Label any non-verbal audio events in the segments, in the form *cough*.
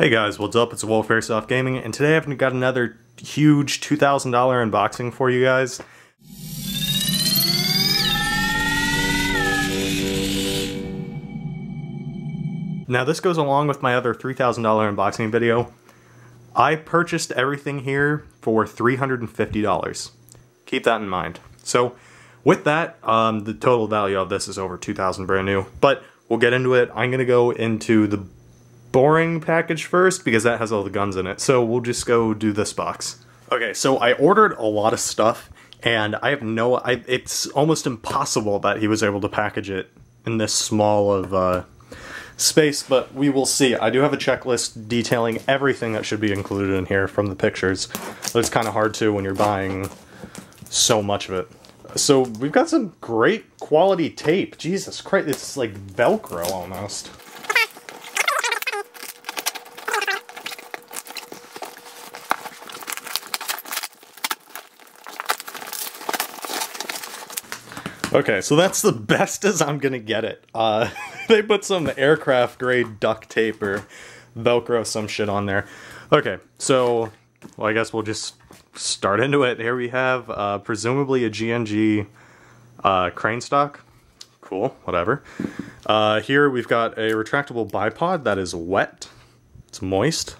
Hey guys, what's up? It's Wolf Airsoft Gaming, and today I've got another huge $2,000 unboxing for you guys. Now this goes along with my other $3,000 unboxing video. I purchased everything here for $350. Keep that in mind. So with that, um, the total value of this is over 2000 brand new, but we'll get into it. I'm to go into the boring package first because that has all the guns in it. So we'll just go do this box. Okay, so I ordered a lot of stuff and I have no, I, it's almost impossible that he was able to package it in this small of uh, space, but we will see. I do have a checklist detailing everything that should be included in here from the pictures. But it's kind of hard to when you're buying so much of it. So we've got some great quality tape. Jesus Christ, it's like Velcro almost. Okay, so that's the *laughs* best as I'm gonna get it. Uh, *laughs* they put some aircraft grade duct tape or Velcro some shit on there. Okay, so well, I guess we'll just start into it. Here we have uh, presumably a G&G uh, crane stock. Cool, whatever. Uh, here we've got a retractable bipod that is wet. It's moist.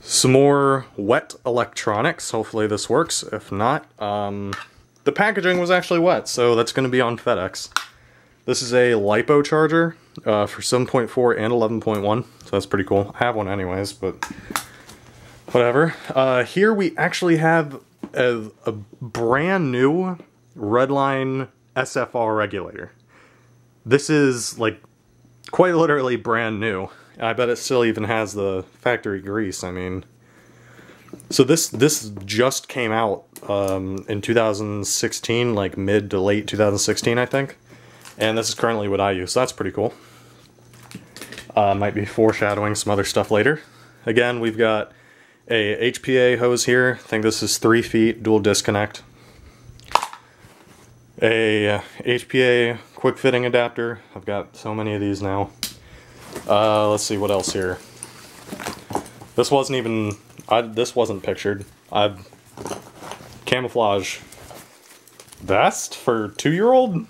Some more wet electronics. Hopefully this works. If not, um, the packaging was actually wet, so that's going to be on FedEx. This is a LiPo charger uh, for 7.4 and 11.1, so that's pretty cool. I have one anyways, but whatever. Uh, here we actually have a, a brand new Redline SFR regulator. This is like quite literally brand new. I bet it still even has the factory grease. I mean, so this this just came out um, in 2016, like mid to late 2016, I think. And this is currently what I use, so that's pretty cool. Uh, might be foreshadowing some other stuff later. Again, we've got a HPA hose here. I think this is three feet, dual disconnect. A HPA quick fitting adapter. I've got so many of these now. Uh, let's see what else here. This wasn't even I, this wasn't pictured. I camouflage vest for two year old.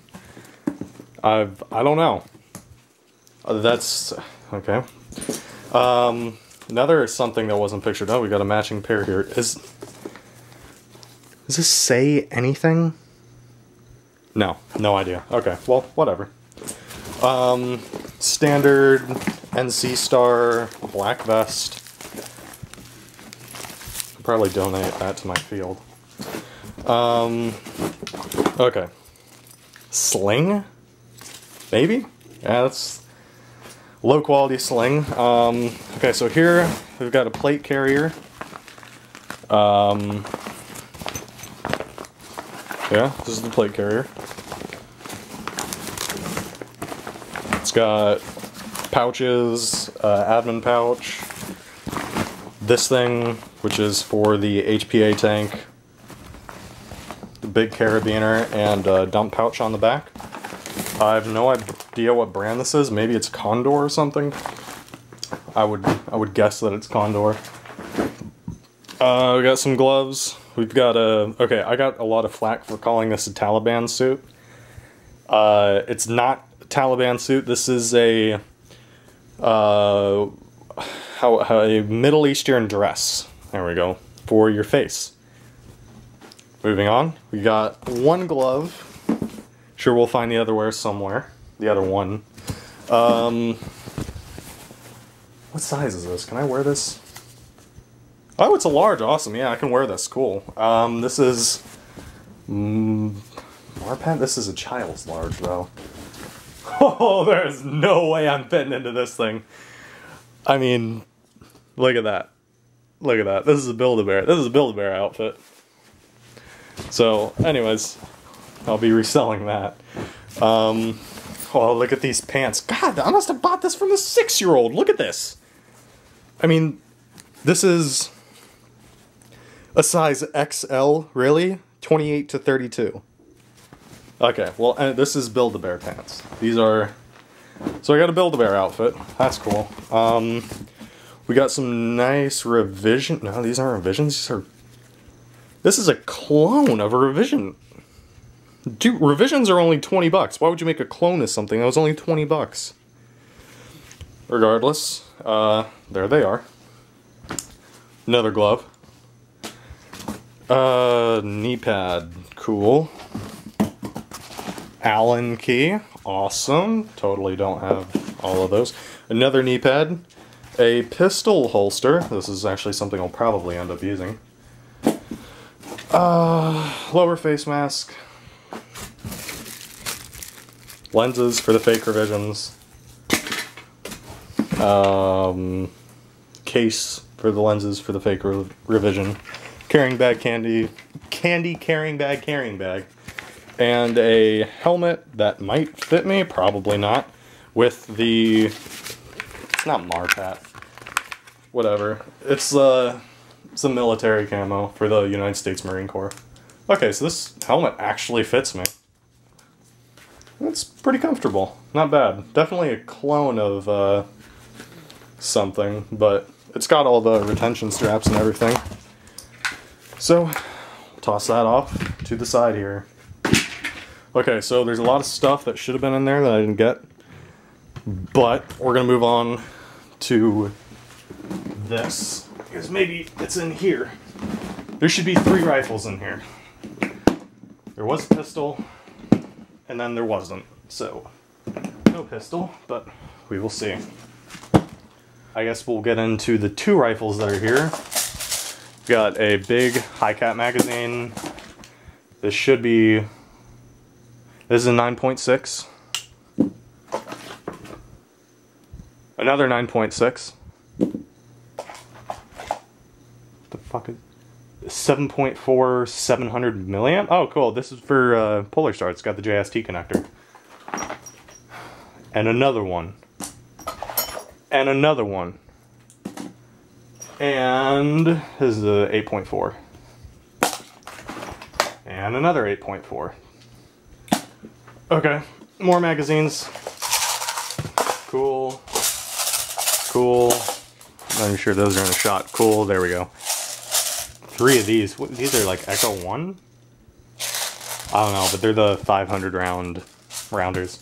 I've I don't know. Uh, that's okay. Um, another something that wasn't pictured. Oh, we got a matching pair here. Is does this say anything? No, no idea. Okay, well, whatever. Um, standard NC Star black vest probably donate that to my field. Um, okay. Sling? Maybe? Yeah, that's low quality sling. Um, okay, so here we've got a plate carrier. Um, yeah, this is the plate carrier. It's got pouches, uh, admin pouch, this thing, which is for the HPA tank, the big carabiner, and a dump pouch on the back. I have no idea what brand this is. Maybe it's Condor or something. I would I would guess that it's Condor. Uh, we got some gloves. We've got a okay. I got a lot of flack for calling this a Taliban suit. Uh, it's not Taliban suit. This is a uh, how, how a Middle Eastern dress. There we go. For your face. Moving on, we got one glove. Sure, we'll find the other wear somewhere. The other one. Um, what size is this? Can I wear this? Oh, it's a large. Awesome. Yeah, I can wear this. Cool. Um, this is... Mm, Marpat? This is a child's large, though. *laughs* Oh, there's no way I'm fitting into this thing. I mean, look at that. Look at that. This is a Build-A-Bear. This is a Build-A-Bear outfit. So, anyways, I'll be reselling that. Um, oh, look at these pants. God, I must have bought this from a six-year-old. Look at this. I mean, this is a size XL, really? 28 to 32. Okay, well, this is Build-A-Bear pants. These are So I got a Build-A-Bear outfit. That's cool. Um, we got some nice revision. No, these aren't revisions. These are. This is a clone of a revision. Dude, revisions are only 20 bucks. Why would you make a clone of something that was only 20 bucks? Regardless, uh, there they are. Another glove. Uh, knee pad. Cool. Allen key. Awesome. Totally don't have all of those. Another knee pad. A pistol holster. This is actually something I'll probably end up using. Uh, lower face mask. Lenses for the fake revisions. Um, case for the lenses for the fake re revision. Carrying bag candy. Candy carrying bag carrying bag and a helmet that might fit me, probably not, with the, it's not Marpat, whatever. It's, uh, it's a military camo for the United States Marine Corps. Okay, so this helmet actually fits me. It's pretty comfortable. Not bad. Definitely a clone of, uh, something, but it's got all the retention straps and everything. So, toss that off to the side here. Okay, so there's a lot of stuff that should have been in there that I didn't get. But we're gonna move on to this. Because maybe it's in here. There should be three rifles in here. There was a pistol, and then there wasn't. So, no pistol, but we will see. I guess we'll get into the two rifles that are here. Got a big high cap magazine. This should be this is a 9.6. Another 9.6. The fuck is 7.4 700 milliamp? Oh, cool. This is for uh, Polar Star. It's got the JST connector. And another one. And another one. And this is a 8.4. And another 8.4. Okay, more magazines. Cool. Cool. I'm sure those are in a shot. Cool, there we go. Three of these. These are like Echo 1? I don't know, but they're the 500 round rounders.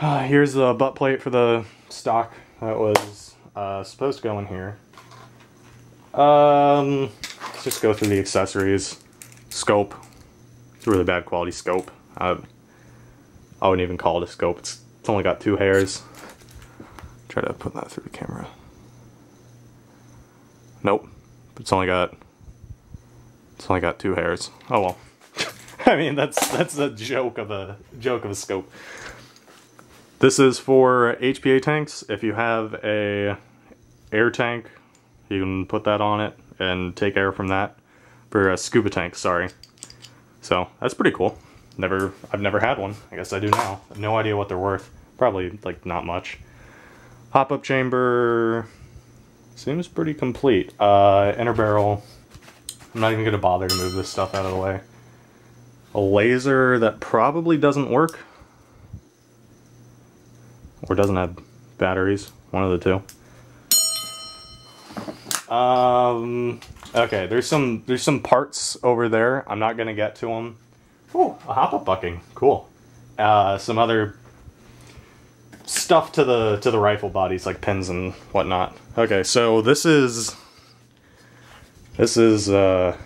Uh, *sighs* here's the butt plate for the stock that was uh, supposed to go in here. Um, let's just go through the accessories. Scope. It's a really bad quality scope. Uh, I wouldn't even call it a scope. It's, it's only got two hairs. Try to put that through the camera. Nope. It's only got it's only got two hairs. Oh well. *laughs* I mean that's that's a joke of a joke of a scope. This is for HPA tanks. If you have a air tank, you can put that on it and take air from that. For a scuba tank, sorry. So that's pretty cool. Never, I've never had one. I guess I do now. no idea what they're worth. Probably like not much. Hop-up chamber seems pretty complete. Uh, inner barrel. I'm not even gonna bother to move this stuff out of the way. A laser that probably doesn't work. Or doesn't have batteries. One of the two. Um, okay, there's some there's some parts over there. I'm not gonna get to them Oh, a hop-up bucking. Cool. Uh, some other stuff to the to the rifle bodies, like pins and whatnot. Okay, so this is this is uh,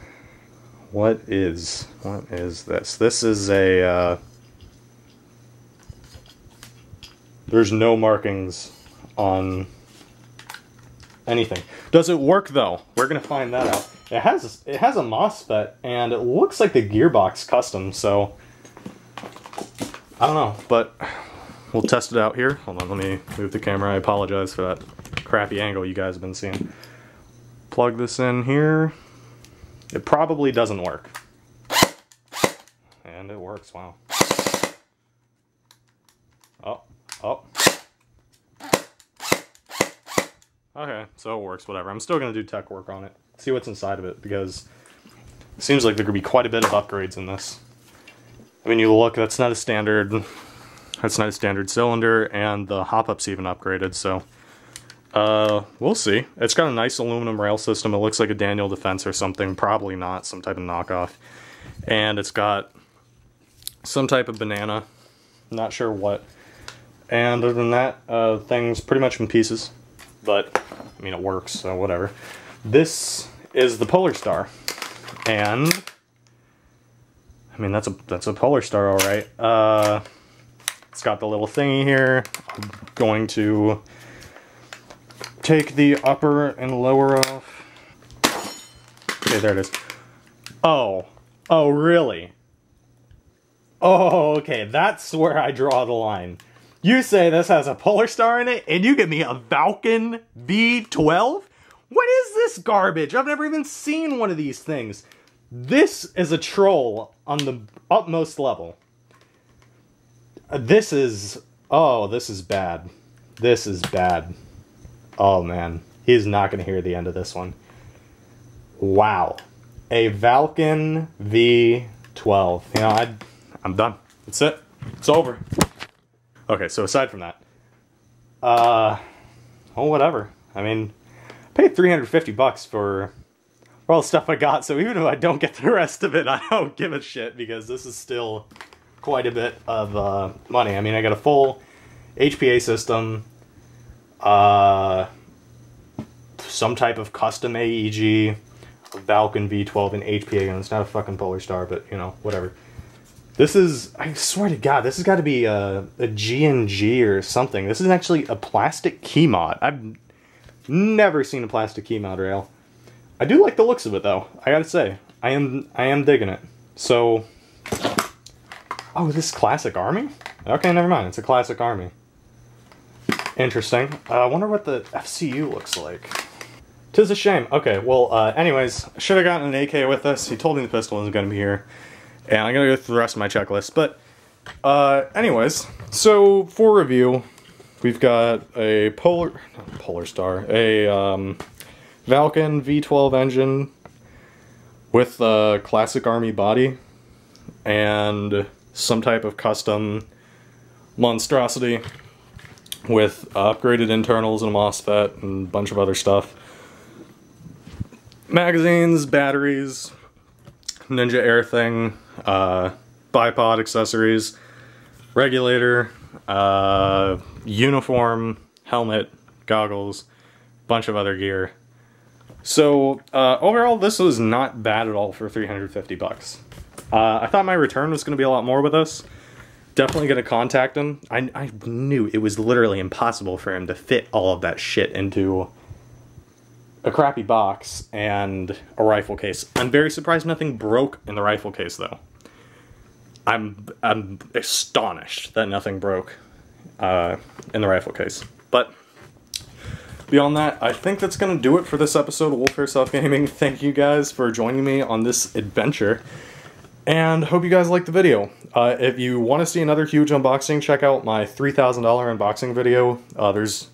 what is what is this? This is a uh, there's no markings on anything. Does it work though? We're gonna find that out. It has it has a MOSFET and it looks like the gearbox custom, so I don't know, but we'll test it out here. Hold on, let me move the camera. I apologize for that crappy angle you guys have been seeing. Plug this in here. It probably doesn't work. And it works, wow. Oh, oh. Okay, so it works, whatever. I'm still gonna do tech work on it see what's inside of it because it seems like there could be quite a bit of upgrades in this. I mean, you look, that's not a standard That's not a standard cylinder, and the hop-up's even upgraded, so... Uh, we'll see. It's got a nice aluminum rail system. It looks like a Daniel Defense or something. Probably not. Some type of knockoff. And it's got some type of banana. Not sure what. And other than that, uh, thing's pretty much in pieces. But, I mean, it works, so whatever. This is the Polar Star. And... I mean, that's a that's a Polar Star, all right. Uh, it's got the little thingy here. I'm going to take the upper and lower off. Okay, there it is. Oh. Oh, really? Oh, okay, that's where I draw the line. You say this has a Polar Star in it, and you give me a Valken V12? What is this garbage? I've never even seen one of these things. This is a troll on the utmost level. This is... Oh, this is bad. This is bad. Oh man, he's not going to hear the end of this one. Wow. A Valken V12. You know, I, I'm done. That's it. It's over. Okay, so aside from that, uh, oh, whatever. I mean, I paid 350 bucks for all the stuff I got, so even if I don't get the rest of it, *laughs* I don't give a shit because this is still quite a bit of uh, money. I mean, I got a full HPA system, uh, some type of custom AEG, Valken V12 and HPA gun. It's not a fucking Polar Star, but you know, whatever. This is, I swear to God, this has got to be a, a G&G or something. This is actually a plastic key mod. I've never seen a plastic key mod rail. I do like the looks of it though, I gotta say. I am, I am digging it. So, oh, this classic army? Okay, never mind, it's a classic army. Interesting. Uh, I wonder what the FCU looks like. Tis a shame. Okay, well, uh, anyways, should have gotten an AK with this. He told me the pistol wasn't going to be here. And I'm going to go through the rest of my checklist. But, uh, anyways, so for review, we've got a Polar, Polar Star, a um, Valken V12 engine with a classic Army body and some type of custom monstrosity with upgraded internals and a MOSFET and a bunch of other stuff. Magazines, batteries, Ninja Air thing, uh, bipod accessories, regulator, uh, uniform, helmet, goggles, bunch of other gear. So uh, overall, this was not bad at all for 350 bucks. Uh, I thought my return was going to be a lot more with us. definitely going to contact him. I, I knew it was literally impossible for him to fit all of that shit into a crappy box and a rifle case. I'm very surprised nothing broke in the rifle case, though. I'm, I'm astonished that nothing broke uh, in the rifle case. But beyond that, I think that's going to do it for this episode of Wolf Airsoft Gaming. Thank you guys for joining me on this adventure and hope you guys liked the video. Uh, if you want to see another huge unboxing, check out my $3,000 unboxing video. Uh, there's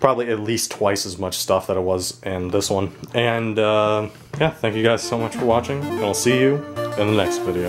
probably at least twice as much stuff that it was in this one. And uh, yeah, thank you guys so much for watching, and I'll see you in the next video.